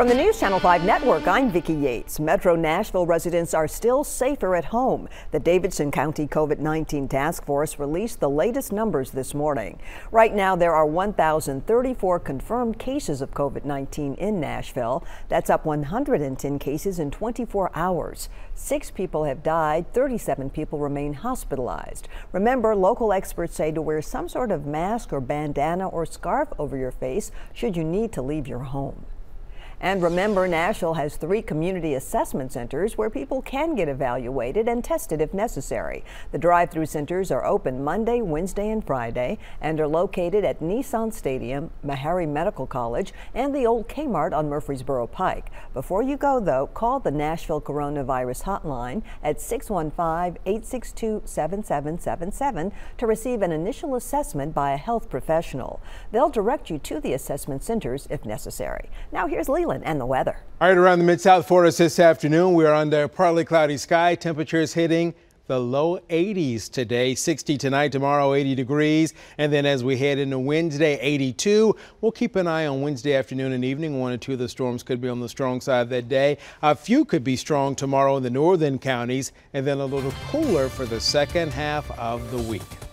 From the News Channel 5 network, I'm Vicki Yates. Metro Nashville residents are still safer at home. The Davidson County COVID-19 Task Force released the latest numbers this morning. Right now, there are 1,034 confirmed cases of COVID-19 in Nashville. That's up 110 cases in 24 hours. Six people have died, 37 people remain hospitalized. Remember, local experts say to wear some sort of mask or bandana or scarf over your face should you need to leave your home. And remember, Nashville has three community assessment centers where people can get evaluated and tested if necessary. The drive-through centers are open Monday, Wednesday, and Friday and are located at Nissan Stadium, Meharry Medical College, and the old Kmart on Murfreesboro Pike. Before you go, though, call the Nashville Coronavirus Hotline at 615-862-7777 to receive an initial assessment by a health professional. They'll direct you to the assessment centers if necessary. Now here's Lelan and the weather. All right, around the mid South Florida this afternoon, we are under a partly cloudy sky. Temperatures hitting the low 80s today, 60 tonight, tomorrow 80 degrees. And then as we head into Wednesday, 82. We'll keep an eye on Wednesday afternoon and evening. One or two of the storms could be on the strong side that day. A few could be strong tomorrow in the northern counties and then a little cooler for the second half of the week.